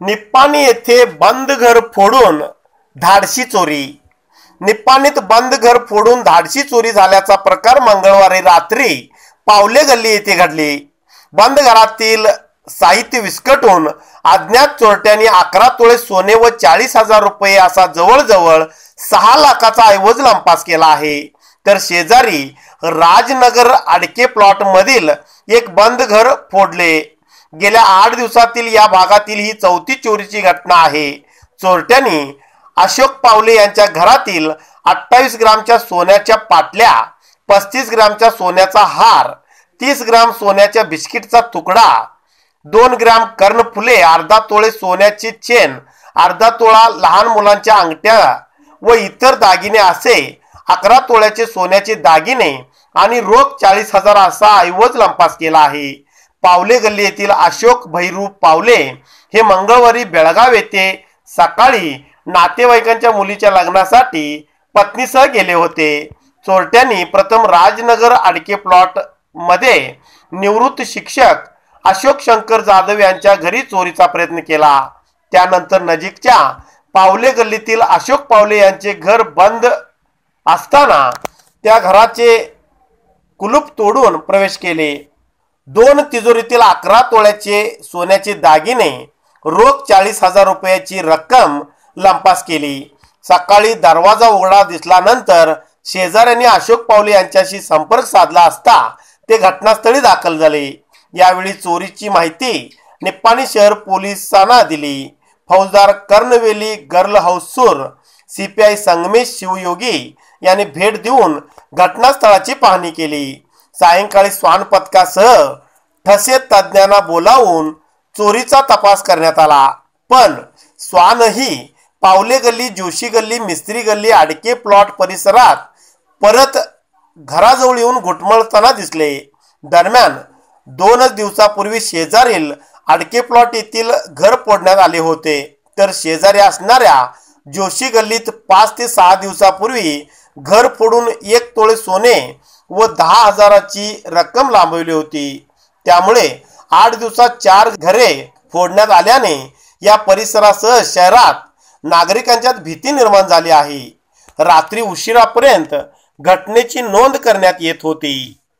निप्पाणी येथे बंद घर फोडून धाडशी चोरी. निप्पाणीत बंद घर फोडून धाडशी चोरी झाल्याचा प्रकार मंगळवारी रात्री पावले गल्ली येथे घडली. बंद घरातील साहित्य विस्कटून अज्ञात चोरट्यांनी अकरा तोळे सोने व चाळीस हजार रुपये असा जवळजवळ सहा लाखाचा ऐवज लंपास केला आहे. तर शेजारी राजनगर आडके प्लॉट मधील एक बंद घर फोडले. गेल्या आठ दिवसातील या भागातील ही चौथी चोरीची घटना आहे. चोरट्यांनी अशोक पावले यांच्या घरातील अठ्ठावीस ग्रामच्या सोन्याच्या पाटल्या पस्तीस ग्रामच्या सोन्याचा हार तीस ग्राम सोन्याच्या बिस्किटचा तुकडा दोन ग्राम कर्णफुले अर्धा तोळे सोन्याची चेन अर्धा तोळा लहान मुलांच्या अंगठ्या व इतर दागिने असे अकरा तोळ्याचे सोन्याचे दागिने आणि रोख चाळीस हजार असा ऐवज लंपास केला आहे. पावले गल्ली येथील अशोक भैरू पावले हे मंगळवारी बेळगाव येथे सकाळी नातेवाईकांच्या मुलीच्या लग्नासाठी पत्नीसह गेले होते. चोरट्यांनी प्रथम राजनगर आडके प्लॉटमध्ये निवृत्त शिक्षक अशोक शंकर जाधव यांच्या घरी चोरीचा प्रयत्न केला. त्यानंतर नजीकच्या पावले गल्लीतील अशोक पावले यांचे घर बंद असताना त्या घराचे कुलूप तोडून प्रवेश केले. दोन तिजोरीतील अकरा तोळ्याचे सोन्याचे दागिने रोख चाळीस हजार रुपयाची रक्कम लंपास केली. सकाळी दरवाजा उघडा दिसल्यानंतर शेजाऱ्यांनी अशोक पावले यांच्याशी संपर्क साधला असता ते घटनास्थळी दाखल झाले. यावेळी चोरीची माहिती निप्पाणी शहर पोलिसांना दिली. फौजदार कर्णवेली गर्ल हौसूर सीपीआय संगमेश शिवयोगी यांनी भेट देऊन घटनास्थळाची पाहणी केली. सायंकाळी श्वान पथकासह ठसे तज्ज्ञांना बोलावून चोरीचा तपास करण्यात आला. पण श्वानही पावले गल्ली जोशी गल्ली मिस्त्री गल्ली आडके प्लॉट परिसरात परत घराजवळ येऊन घुटमळताना दिसले. दरम्यान दोनच दिवसापूर्वी शेजारील आडके प्लॉट येथील घर फोडण्यात आले होते. तर शेजारी असणाऱ्या जोशी गल्लीत पाच ते सहा दिवसापूर्वी घर फोडून एक तोळे सोने व दहा हजाराची रक्कम लांबवली होती. त्यामुळे आठ दिवसात चार घरे फोडण्यात आल्याने या परिसरासह शहरात नागरिकांच्यात भीती निर्माण झाली आहे. रात्री उशिरापर्यंत घटनेची नोंद करण्यात येत होती.